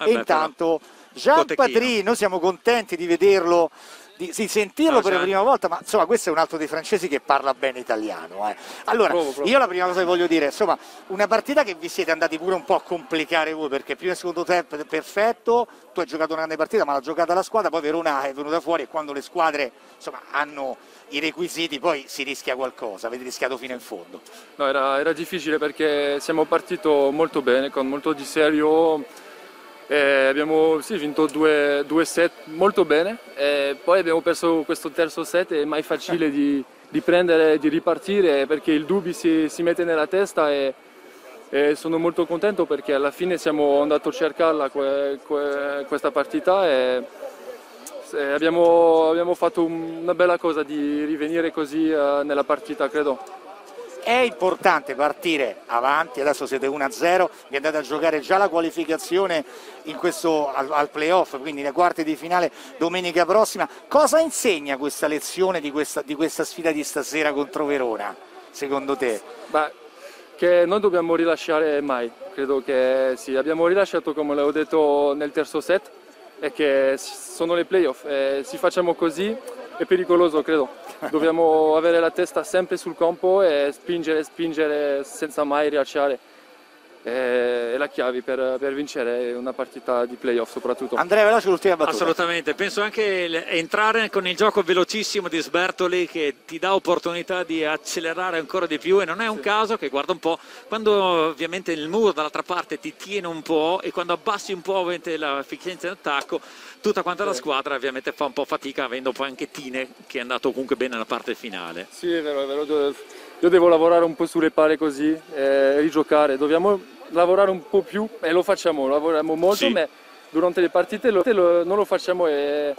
e intanto Gian Patry, noi siamo contenti di vederlo di, di sentirlo no, per la prima volta, ma insomma questo è un altro dei francesi che parla bene italiano. Eh. Allora, provo, provo. io la prima cosa che voglio dire, insomma, una partita che vi siete andati pure un po' a complicare voi, perché prima e secondo tempo è perfetto, tu hai giocato una grande partita, ma l'ha giocata la squadra, poi Verona è venuta fuori e quando le squadre insomma, hanno i requisiti poi si rischia qualcosa, avete rischiato fino in fondo. No, era, era difficile perché siamo partiti molto bene, con molto di serio eh, abbiamo sì, vinto due, due, set molto bene, e poi abbiamo perso questo terzo set, è mai facile di, di prendere e di ripartire perché il dubbio si, si mette nella testa e, e, sono molto contento perché alla fine siamo andati a cercarla que, que, questa partita e, e abbiamo, abbiamo, fatto una bella cosa di rivenire così uh, nella partita, credo è importante partire avanti, adesso siete 1-0, vi andate a giocare già la qualificazione questo, al, al playoff, quindi nei quarti di finale domenica prossima. Cosa insegna questa lezione di questa, di questa sfida di stasera contro Verona, secondo te? Beh, che non dobbiamo rilasciare mai, credo che sì, abbiamo rilasciato come l'avevo detto nel terzo set e che sono le playoff. E se facciamo così è pericoloso credo dobbiamo avere la testa sempre sul campo e spingere, spingere senza mai rilasciare. È la chiave per, per, vincere una partita di playoff soprattutto. Andrea Veloce l'ultima battuta. Assolutamente, penso anche entrare con il gioco velocissimo di Sbertoli che ti dà opportunità di accelerare ancora di più e non è un sì. caso che guarda un po' quando ovviamente il muro dall'altra parte ti tiene un po' e quando abbassi un po' l'efficienza in attacco tutta quanta la squadra ovviamente fa un po' fatica avendo poi anche Tine che è andato comunque bene nella parte finale. Sì è vero, è vero, io devo lavorare un po' sulle pare così, eh, rigiocare, dobbiamo lavorare un po' più e lo facciamo, lavoriamo molto, sì. ma durante le partite lo, lo, non lo facciamo e,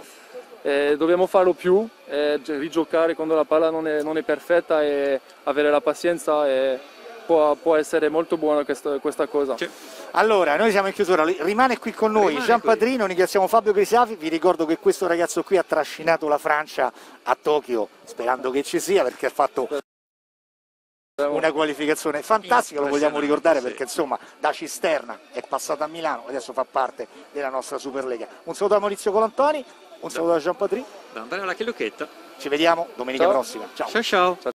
e dobbiamo farlo più, e rigiocare quando la palla non è, non è perfetta e avere la pazienza e può, può essere molto buona questa, questa cosa. Sì. Allora, noi siamo in chiusura, rimane qui con noi rimane Gian Padrino, ringraziamo Fabio Crisiafi, vi ricordo che questo ragazzo qui ha trascinato la Francia a Tokyo, sperando che ci sia perché ha fatto una qualificazione fantastica, lo vogliamo ricordare perché insomma da Cisterna è passato a Milano, adesso fa parte della nostra Superlega. Un saluto a Maurizio Colantoni, un saluto a Gian Patri. Da Andrea Lachellucchetta. Ci vediamo domenica ciao. prossima. Ciao ciao. ciao.